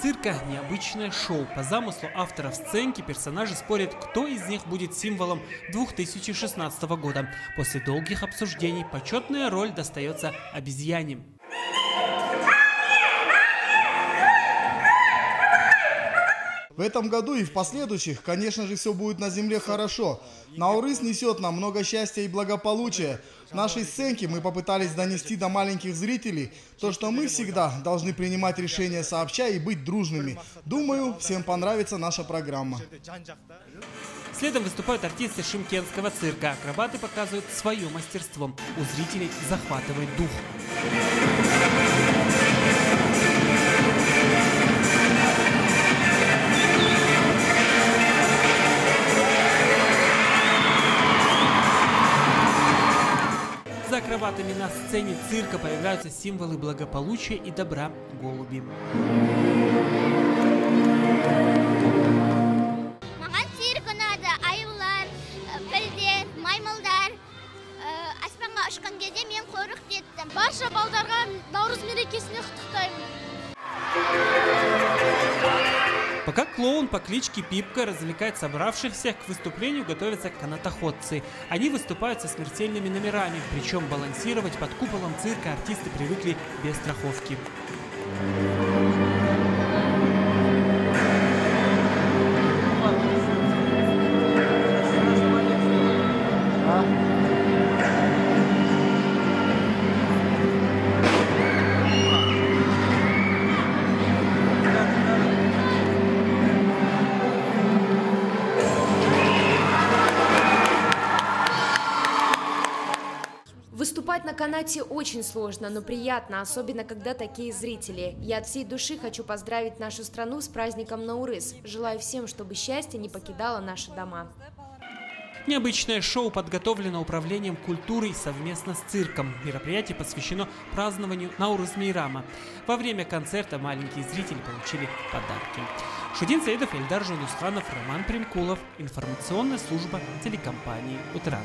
цирка – необычное шоу. По замыслу авторов сценки персонажи спорят, кто из них будет символом 2016 года. После долгих обсуждений почетная роль достается обезьяне. В этом году и в последующих, конечно же, все будет на земле хорошо. Наурыз несет нам много счастья и благополучия. В нашей сценке мы попытались донести до маленьких зрителей то, что мы всегда должны принимать решения сообща и быть дружными. Думаю, всем понравится наша программа. Следом выступают артисты шимкенского цирка. Акробаты показывают свое мастерство. У зрителей захватывает дух. За акробатами на сцене цирка появляются символы благополучия и добра – голуби. Маған цирк ұнады аюлар ә, пілдер маймылдар ә, аспанға ұшқан кезде мен қорқып кеттім барша балдарға наурыз мерекесіне құттықтаймын Пока клоун по кличке Пипка развлекает собравшихся, к выступлению готовятся канатоходцы. Они выступают со смертельными номерами, причем балансировать под куполом цирка артисты привыкли без страховки. Выступать на канате очень сложно, но приятно, особенно когда такие зрители. Я от всей души хочу поздравить нашу страну с праздником Наурыз. Желаю всем, чтобы счастье не покидало наши дома. Необычное шоу подготовлено управлением культурой совместно с цирком. Мероприятие посвящено празднованию Наурыз Мейрама. Во время концерта маленькие зрители получили подарки. Шудин Саидов, Эльдар Жунусханов, Роман Примкулов. Информационная служба телекомпании «Утра».